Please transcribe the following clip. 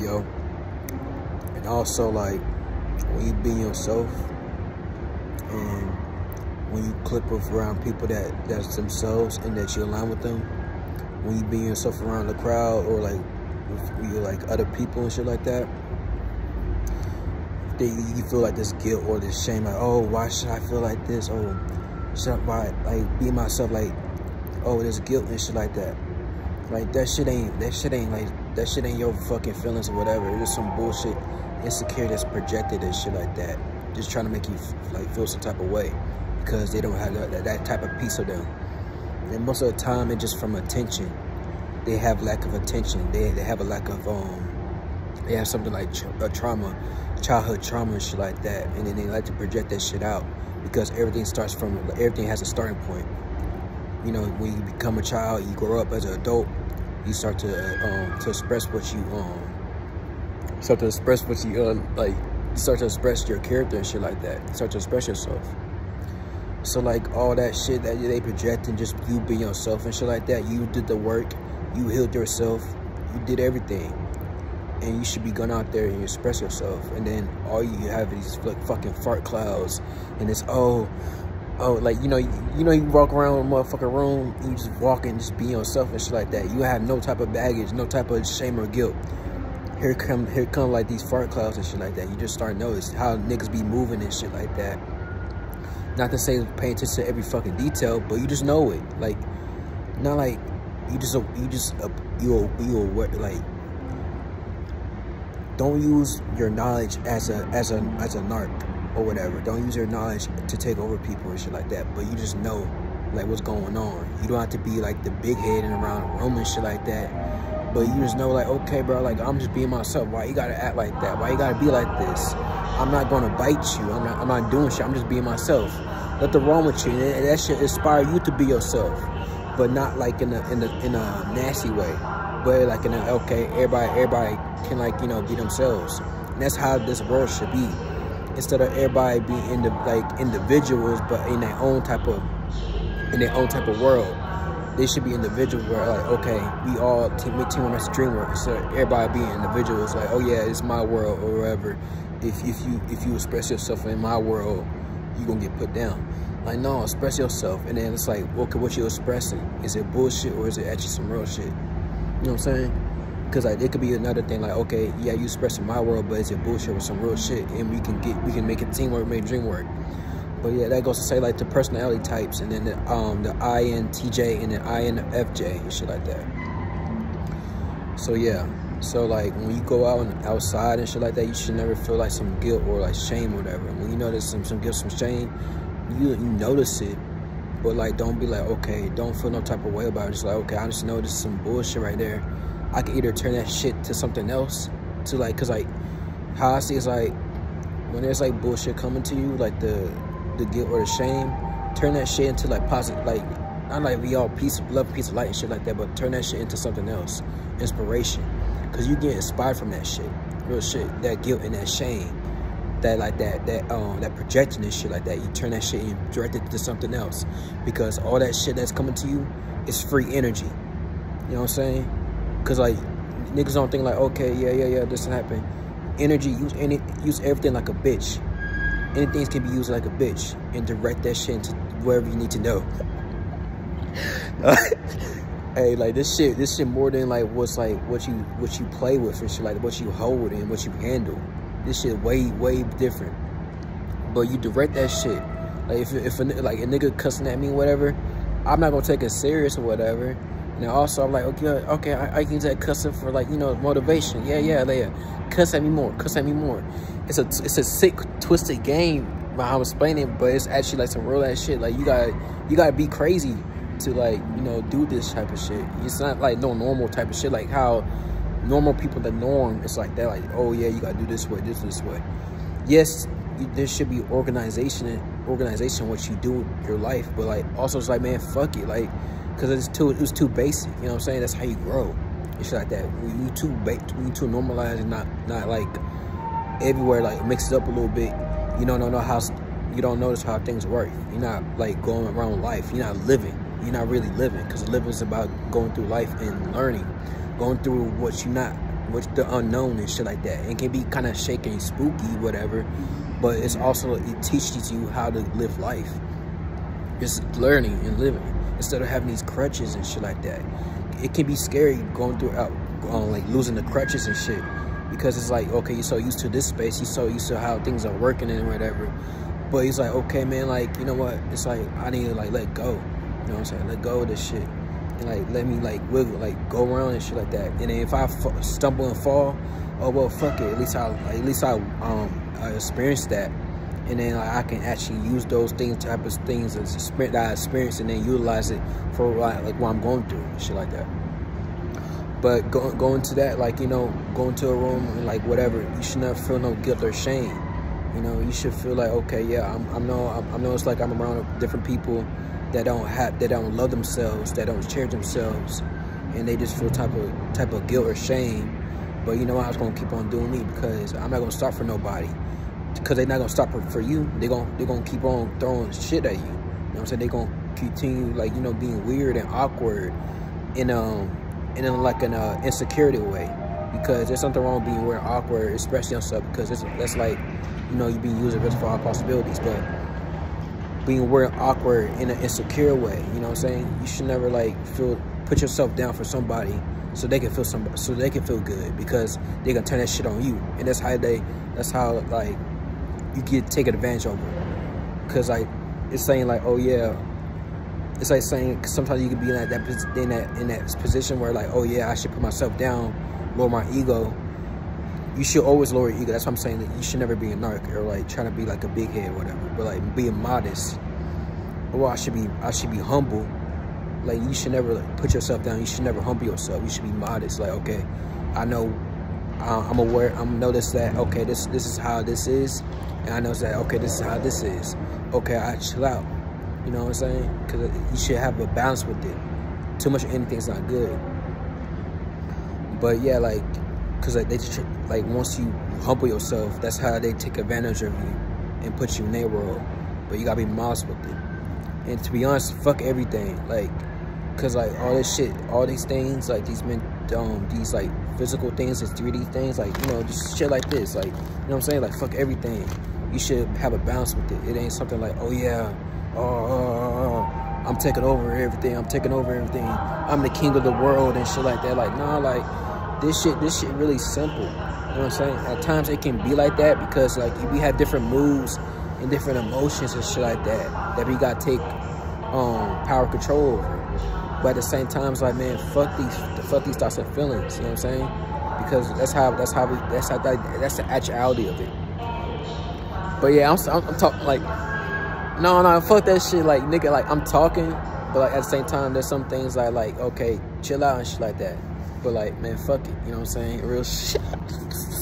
yo. And also, like, when you be yourself and when you clip around people that that's themselves and that you align with them, when you be yourself around the crowd or like with you like other people and shit like that, they, you feel like this guilt or this shame, like, oh, why should I feel like this? Oh, should I, like, be myself, like, oh, there's guilt and shit like that. Like, that shit ain't, that shit ain't, like, that shit ain't your fucking feelings or whatever. It's just some bullshit insecure that's projected and shit like that. Just trying to make you, like, feel some type of way because they don't have that, that type of piece of them. And most of the time, it's just from attention. They have lack of attention. They, they have a lack of, um, they have something like a trauma, childhood trauma and shit like that. And then they like to project that shit out because everything starts from, everything has a starting point. You know, when you become a child, you grow up as an adult, you start to, um, to express what you, um, start to express what you, uh, like, you start to express your character and shit like that. You start to express yourself. So like all that shit that they project and just you being yourself and shit like that, you did the work, you healed yourself, you did everything. And you should be going out there and express yourself. And then all you have is like fucking fart clouds. And it's, oh, oh, like, you know, you, know, you walk around a motherfucking room, you just walk and just be yourself and shit like that. You have no type of baggage, no type of shame or guilt. Here come, here come like these fart clouds and shit like that. You just start notice how niggas be moving and shit like that. Not to say pay attention to every fucking detail, but you just know it. Like, not like you just you just you you like don't use your knowledge as a as a as a narc or whatever. Don't use your knowledge to take over people and shit like that. But you just know like what's going on. You don't have to be like the big head and around the room and shit like that. But you just know like, okay, bro, like I'm just being myself. Why you gotta act like that? Why you gotta be like this? I'm not gonna bite you. I'm not I'm not doing shit. I'm just being myself. Nothing wrong with you. And that should inspire you to be yourself. But not like in a in a in a nasty way but like in a, okay, everybody everybody can like you know be themselves, and that's how this world should be. Instead of everybody being in the like individuals, but in their own type of in their own type of world, they should be individuals where like okay, we all team make team that's dreamwork. So everybody being individuals, like oh yeah, it's my world or whatever. If if you if you express yourself in my world, you gonna get put down. Like no, express yourself, and then it's like, okay, what you expressing? Is it bullshit or is it actually some real shit? You know what I'm saying? Because like it could be another thing like, okay, yeah, you expressing my world, but it's a bullshit with some real shit, and we can get we can make it teamwork, make dream work. But yeah, that goes to say like the personality types, and then the um the INTJ and the INFJ and shit like that. So yeah, so like when you go out and outside and shit like that, you should never feel like some guilt or like shame or whatever. When you notice some some guilt, some shame, you you notice it, but like, don't be like, okay, don't feel no type of way about it. Just like, okay, I just know this is some bullshit right there. I can either turn that shit to something else, to like, cause like, how I see is like, when there's like bullshit coming to you, like the the guilt or the shame, turn that shit into like positive, like not like we all peace, love, peace, of light and shit like that, but turn that shit into something else, inspiration, cause you get inspired from that shit, real shit, that guilt and that shame that like that that um that projection and shit like that. You turn that shit and direct it to something else because all that shit that's coming to you is free energy. You know what I'm saying? Cause like niggas don't think like okay yeah yeah yeah this happen. Energy use any use everything like a bitch. Anything can be used like a bitch and direct that shit into wherever you need to know. hey, like this shit, this shit more than like what's like what you what you play with and shit like what you hold and what you handle. This shit way, way different. But you direct that shit. Like if if a, like a nigga cussing at me, whatever, I'm not gonna take it serious or whatever. Now also I'm like, okay, okay, I, I can use that cussing for like you know motivation. Yeah, yeah, yeah. Cuss at me more, cuss at me more. It's a it's a sick, twisted game. How I'm explaining, but it's actually like some real ass shit. Like you gotta you gotta be crazy to like you know do this type of shit. It's not like no normal type of shit. Like how normal people, the norm, it's like that. Like, oh yeah, you gotta do this way, this this way. Yes, there should be organization, and organization what you do your life, but like also it's like man, fuck it, like, cause it's too, it was too basic. You know what I'm saying? That's how you grow. It's like that. When you too when you too normalized and not not like everywhere, like mix it up a little bit. You don't know how you don't notice how things work. You're not like going around life. You're not living. You're not really living because living is about going through life and learning going through what you're not with the unknown and shit like that. It can be kind of shaky spooky, whatever, but it's also it teaches you how to live life. It's learning and living instead of having these crutches and shit like that. It can be scary going through out, um, like losing the crutches and shit because it's like okay, you're so used to this space, you're so used to how things are working and whatever. But he's like, okay, man, like you know what? It's like I need to like let go. You know what I'm saying? Let go of this shit and like let me like wiggle, like go around and shit like that. And if I stumble and fall, oh well, fuck it. At least I, at least I um Uh, I experienced that, and then like, I can actually use those things, type of things that I experienced, and then utilize it for like, like what I'm going through, and shit like that. But go, going to that, like you know, going to a room and like whatever, you should not feel no guilt or shame. You know, you should feel like okay, yeah, I'm, I'm know, I'm, I know it's like I'm around different people that don't have that don't love themselves, that don't cherish themselves, and they just feel type of type of guilt or shame. But you know what? I was gonna keep on doing me because I'm not gonna stop for nobody. Because they're not gonna stop for, you. They're gonna they're gonna keep on throwing shit at you. You know what I'm saying? They're gonna continue like you know being weird and awkward in um in a, like an uh, insecurity way. Because there's something wrong with being weird, and awkward, expressing yourself. Because it's, that's like you know you being used for all possibilities, but being weird and awkward in an insecure way. You know what I'm saying? You should never like feel put yourself down for somebody so they can feel some so they can feel good because they can turn that shit on you. And that's how they that's how like you get taken advantage over. Cause like it's saying like, oh yeah, it's like saying sometimes you can be in that, that in that in that position where like, oh yeah, I should put myself down, lower my ego. You should always lower your ego. That's what I'm saying. That you should never be a narc or like trying to be like a big head or whatever. But like being modest. Or I should be I should be humble. Like you should never like, put yourself down. You should never humble yourself. You should be modest. Like okay, I know uh, I'm aware. I'm notice that okay, this this is how this is, and I know that okay, this is how this is. Okay, I chill out. You know what I'm saying? Because you should have a balance with it. Too much of anything's not good. But yeah, like, cause like they just, like once you humble yourself, that's how they take advantage of you and put you in their world. But you gotta be modest with it. And to be honest, fuck everything. Like, cause like all this shit, all these things, like these men, um, these like physical things, these 3D things, like you know, just shit like this. Like, you know what I'm saying? Like, fuck everything. You should have a balance with it. It ain't something like, oh yeah, oh, oh, oh, oh I'm taking over everything. I'm taking over everything. I'm the king of the world and shit like that. Like, nah, like this shit, this shit really simple. You know what I'm saying? At times it can be like that because like we have different moods and different emotions and shit like that that we got to take um, power control over. But at the same time, it's like, man, fuck these, fuck these thoughts and feelings. You know what I'm saying? Because that's how, that's how we, that's how, that, that's the actuality of it. But yeah, I'm, I'm, I'm talking like, no, no, fuck that shit. Like, nigga, like I'm talking, but like at the same time, there's some things like, like, okay, chill out and shit like that. But like, man, fuck it. You know what I'm saying? Real shit.